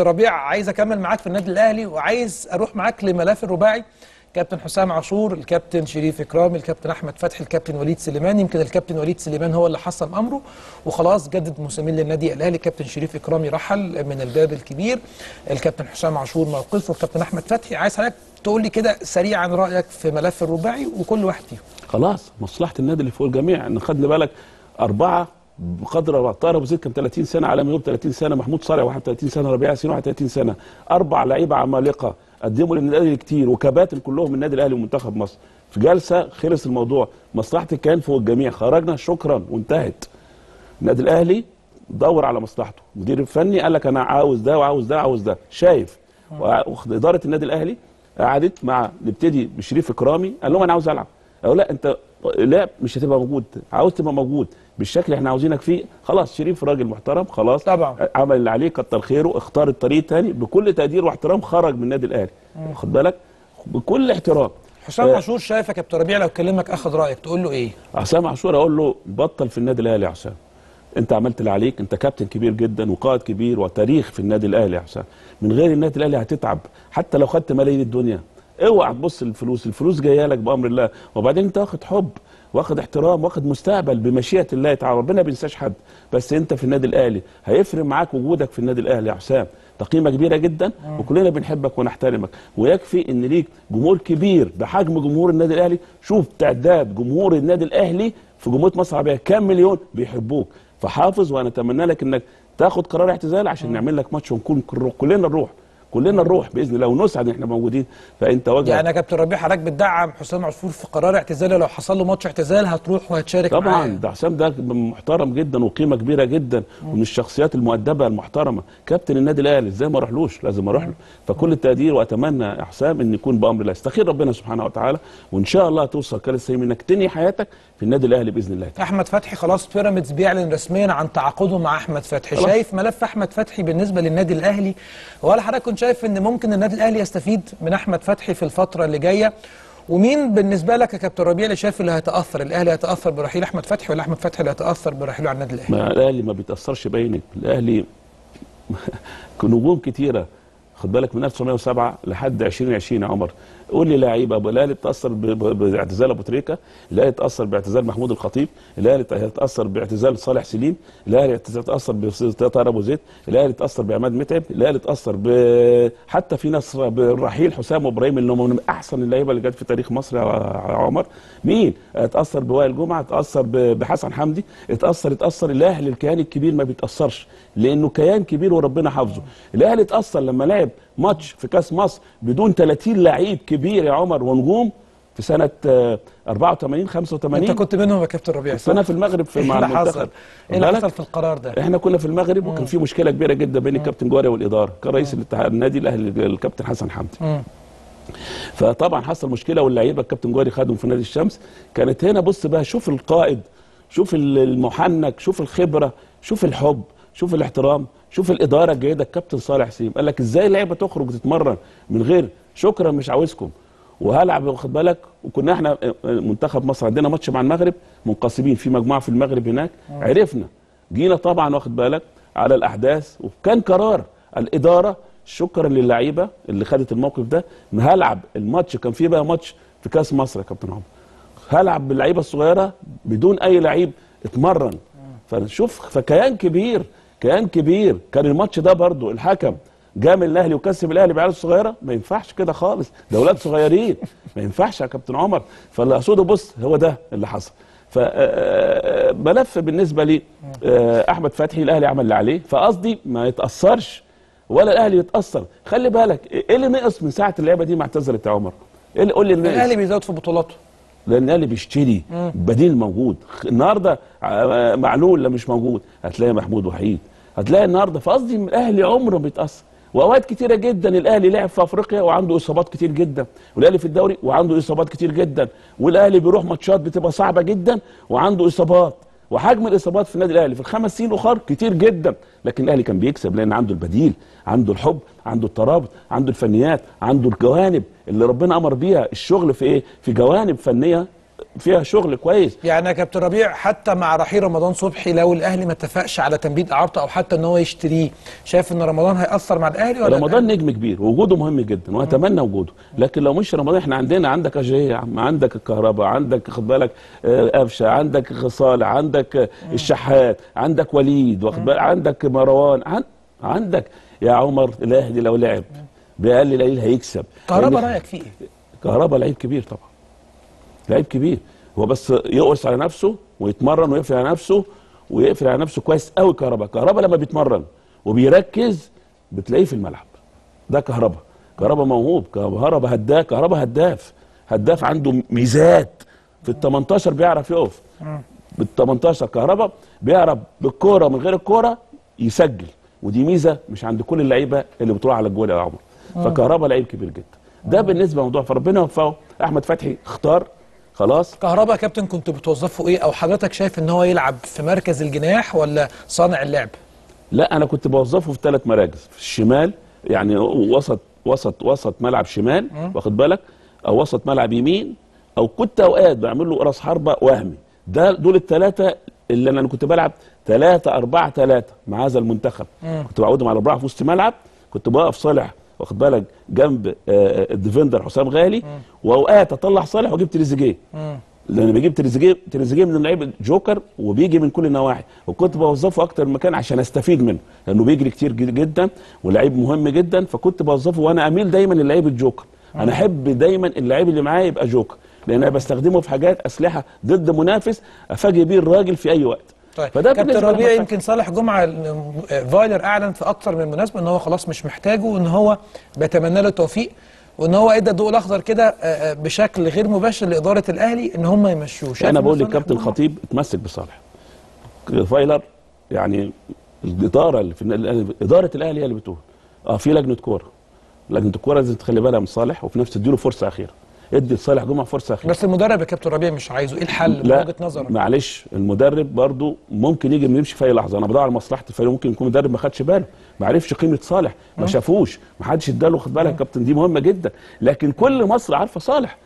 ربيع عايز أكمل معاك في النادي الأهلي وعايز أروح معاك لملف الرباعي. كابتن حسام عاشور الكابتن شريف اكرامي الكابتن أحمد فتحي الكابتن وليد سليمان. يمكن الكابتن وليد سليمان هو اللي حسم أمره. وخلاص جدد موسمين للنادي الأهلي. الكابتن شريف اكرامي رحل من الباب الكبير. الكابتن حسام عاشور موقفه الكابتن أحمد فتحي عايز حضرتك تقول لي كده سريعا رأيك في ملف الرباعي وكل واحد فيهم. خلاص مصلحة النادي اللي فوق الجميع إن خدنا بالك أربعة بقدر طاهر أبو زيد كان 30 سنة على ميول 30 سنة محمود صالح 31 سنة ربيع ياسين 31 سنة. أربع لعيبة عمالقة قدموا للنادي كتير وكباتن كلهم من النادي الأهلي ومنتخب مصر. في جلسة خلص الموضوع مصلحتك كان فوق الجميع. خرجنا شكرا وانتهت. النادي الأهلي دور على مصلحته. المدير الفني قال لك أنا عاوز ده وعاوز ده وعاوز ده. شايف. واداره النادي الأهلي قعدت مع نبتدي بشريف إكرامي قال لهم أنا عاوز ألعب. قالوا لا أنت لا مش هتبقى موجود. عاوز تبقى موجود. بالشكل اللي إحنا عاوزينك فيه. خلاص شريف راجل محترم خلاص. طبعا. عمل اللي عليه كتر خيره اختار الطريق الثاني بكل تقدير واحترام خرج من النادي الأهلي. واخد بالك؟ بكل احترام. حسام آه. عاشور شايفك يا كابتن ربيع لو كلمك اخد رأيك تقول له إيه؟ حسام عاشور أقول له بطل في النادي الأهلي يا حسام. أنت عملت اللي عليك. أنت كابتن كبير جدا وقائد كبير وتاريخ في النادي الأهلي يا حسام. من غير النادي الأهلي هتتعب. حتى لو خدت ملايين الدنيا. اوعى تبص للفلوس. الفلوس جاية لك بأمر الله. وبعدين أنت واخد حب. واخد احترام واخد مستقبل بمشيئة الله تعالى. ربنا ما بينساش حد بس انت في النادي الأهلي هيفرق معاك وجودك في النادي الأهلي يا حسام. ده قيمه كبيرة جدا وكلنا بنحبك ونحترمك. ويكفي إن ليك جمهور كبير بحجم جمهور النادي الأهلي. شوف تعداد جمهور النادي الأهلي في جمهورية مصر العربية كام مليون بيحبوك. فحافظ وأنا أتمنى لك إنك تاخد قرار اعتزال عشان نعمل لك ماتش ونكون كلنا نروح كلنا نروح بإذن الله ونسعد إن إحنا موجودين. فانت وجه يعني يا كابتن ربيع حضرتك بتدعم حسام عاشور في قرار اعتزاله لو حصل له ماتش اعتزال هتروح وهتشارك طبعا معاه. ده حسام ده محترم جدا وقيمة كبيرة جدا ومن الشخصيات المؤدبة المحترمة. كابتن النادي الأهلي إزاي ما اروحلوش لازم أروح له. فكل التقدير وأتمنى يا حسام إن يكون بأمر الله. استخير ربنا سبحانه وتعالى وإن شاء الله توصل كأس السليم إنك تنهي حياتك في النادي الأهلي بإذن الله. تعالى. أحمد فتحي خلاص بيراميدز بيعلن رسميا عن تعاقده مع أحمد فتحي. شايف ملف أحمد فتحي بالنسبة للنادي الأهلي؟ ولا حضرتك كنت شايف إن ممكن النادي الأهلي يستفيد من أحمد فتحي في الفترة اللي جاية؟ ومين بالنسبة لك يا كابتن ربيع اللي شايف اللي هيتأثر الأهلي هيتأثر برحيل أحمد فتحي ولا أحمد فتحي اللي هيتأثر برحيله عن النادي الأهلي؟ الأهلي ما بيتأثرش بعينك الأهلي نجوم كتيرة. خد بالك من 1907 لحد 2020 يا عمر. قول لي لعيبه ب- ب- باعتزال أبو تريكة الاهلي اتاثر باعتزال محمود الخطيب الاهلي اتاثر باعتزال صالح سليم الاهلي اتاثر بطاهر أبو زيد الاهلي اتاثر بعماد متعب الاهلي اتاثر ب... حتى في ناس بالرحيل حسام إبراهيم اللي من أحسن اللعيبة اللي جت في تاريخ مصر يا عمر. مين؟ اتأثر بوائل جمعة اتأثر بحسن حمدي اتاثر اتأثر الأهلي الكيان الكبير ما بيتأثرش لأنه كيان كبير وربنا حافظه. الأهلي اتأثر لما لعب ماتش في كاس مصر بدون 30 لعيب كبير يا عمر ونجوم في سنة آه، 84 85 أنت كنت منهم يا كابتن ربيع كنت أنا في المغرب في إيه مع اللي المنتخب. حصل؟ إيه اللي؟ حصل في القرار ده؟ إحنا كنا في المغرب وكان في مشكلة كبيرة جدا بين الكابتن جواري والإدارة كان رئيس الاتحاد النادي الأهلي الكابتن حسن حمدي. مم. فطبعا حصل مشكلة واللعيبة الكابتن جواري خدهم في نادي الشمس. كانت هنا بص بقى شوف القائد شوف المحنك شوف الخبرة شوف الحب. شوف الاحترام شوف الإدارة الجيدة الكابتن صالح سيم قال لك إزاي اللعيبة تخرج تتمرن من غير شكرا مش عاوزكم. وهلعب واخد بالك؟ وكنا إحنا منتخب مصر عندنا ماتش مع المغرب منقسمين في مجموعة في المغرب هناك. عرفنا. جينا طبعا واخد بالك على الأحداث. وكان قرار الإدارة شكرا للعيبة اللي خدت الموقف ده. هلعب الماتش. كان فيه بقى ماتش في كأس مصر يا كابتن عمر. هلعب باللعيبة الصغيرة بدون أي لعيب اتمرن. فشوف فكيان كبير كيان كبير. كان الماتش ده برضو الحكم جامل الأهلي وكسب الأهلي بعيال الصغيره ما ينفعش كده خالص. ده أولاد صغيرين. ما ينفعش يا كابتن عمر. فاللي أقصده بص هو ده اللي حصل. فملف بالنسبة لي آه، أحمد فتحي الأهلي عمل اللي عليه. فقصدي ما يتأثرش ولا الأهلي يتأثر. خلي بالك إيه اللي نقص من ساعة اللعبة دي ما اعتزلت يا عمر؟ إيه اللي قول لي نقص؟ الأهلي بيزود في بطولاته. لأن الاهلي بيشتري بديل موجود. النهارده آه، معلول لا مش موجود. هتلاقي محمود وحيد. هتلاقي النهارده فقصدي الأهلي عمره بيتأثر. وأوقات كتيرة جدا الأهلي لعب في أفريقيا وعنده إصابات كتير جدا والأهلي في الدوري وعنده إصابات كتير جدا والأهلي بيروح ماتشات بتبقى صعبة جدا وعنده إصابات. وحجم الإصابات في النادي الأهلي في الخمس سنين الأخر كتير جدا. لكن الأهلي كان بيكسب لأن عنده البديل عنده الحب عنده الترابط عنده الفنيات عنده الجوانب اللي ربنا أمر بيها. الشغل في إيه؟ في جوانب فنية فيها شغل كويس. يعني يا كابتن ربيع حتى مع رحيل رمضان صبحي لو الأهلي ما اتفقش على تمديد اعارته أو حتى إن هو يشتريه شايف إن رمضان هيأثر مع الأهلي ولا رمضان نجم كبير ووجوده مهم جدا وأتمنى وجوده. لكن لو مش رمضان إحنا عندنا عندك اجيه يا عم عندك الكهرباء عندك خد بالك آه، قفشة عندك صالح عندك آه، الشحات عندك وليد واخد بالك عندك مروان عن عندك. يا عمر الأهلي لو لعب بأقل قليل هيكسب. كهربا لأن رايك فيه إيه؟ كهربا لعيب كبير طبعا. لعيب كبير. هو بس يقرص على نفسه ويتمرن ويقفل على نفسه ويقفل على نفسه كويس قوي كهربا كهربا لما بيتمرن وبيركز بتلاقيه في الملعب. ده كهربا كهربا موهوب كهربا هداف كهربا هداف. هداف عنده ميزات. في ال 18 بيعرف يقف. بال 18 كهربا بيعرف بالكورة من غير الكورة يسجل. ودي ميزة مش عند كل اللعيبة اللي بتروح على الجول يا عمر فكهربا لعيب كبير جدا. ده بالنسبة لموضوع فربنا يوفقه. أحمد فتحي اختار خلاص؟ كهربا يا كابتن كنت بتوظفه إيه؟ أو حضرتك شايف إن هو يلعب في مركز الجناح ولا صانع اللعب؟ لا أنا كنت بوظفه في ثلاث مراكز في الشمال يعني وسط وسط وسط ملعب شمال واخد بالك؟ أو وسط ملعب يمين أو كنت أوقات بعمل له راس حربة وهمي. ده دول الثلاثه اللي أنا كنت بلعب ثلاثة أربعة ثلاثة مع هذا المنتخب. كنت بعودهم على أربعة في وسط ملعب كنت بوقف صالح واخد بالك؟ جنب آه، الديفندر حسام غالي. وأوقات أطلع صالح وأجيب تريزيجيه. لأن بجيب تريزيجيه تريزيجيه من اللعيب جوكر وبيجي من كل النواحي. وكنت بوظفه أكتر من مكان عشان أستفيد منه لأنه بيجري كتير جد- جدا ولعيب مهم جدا. فكنت بوظفه وأنا أميل دايما للعيب الجوكر. أنا أحب دايما اللعيب اللي معايا يبقى جوكر. لأن أنا بستخدمه في حاجات أسلحة ضد منافس أفاجئ بيه الراجل في أي وقت. طيب فده كابتن ربيع يمكن صالح جمعة فايلر أعلن في أكتر من مناسبة إن هو خلاص مش محتاجه وإن هو بيتمنى له التوفيق وإن هو إدى الضوء الأخضر كده آه، آه، بشكل غير مباشر لإدارة الأهلي إن هم يمشوه. أنا بقول للكابتن جمعة- خطيب اتمسك بصالح. فايلر يعني الإدارة اللي في الاهلي إدارة الأهلي هي اللي بتقول. آه في لجنة كورة. لجنة الكورة لازم تخلي بالها من صالح وفي نفس تديله فرصة أخيرة. ادي لصالح جمعة فرصة أخيرة. بس المدرب يا كابتن ربيع مش عايزه. إيه الحل؟ من وجهة نظرك. معلش المدرب برضو ممكن يجي يمشي في أي لحظة. أنا بدور على مصلحة الفريق ممكن يكون مدرب ما خدش باله. ما عرفش قيمة صالح. ما شافوش. ما حدش اداله خد بالك يا كابتن دي مهمة جدا. لكن كل مصر عارفة صالح.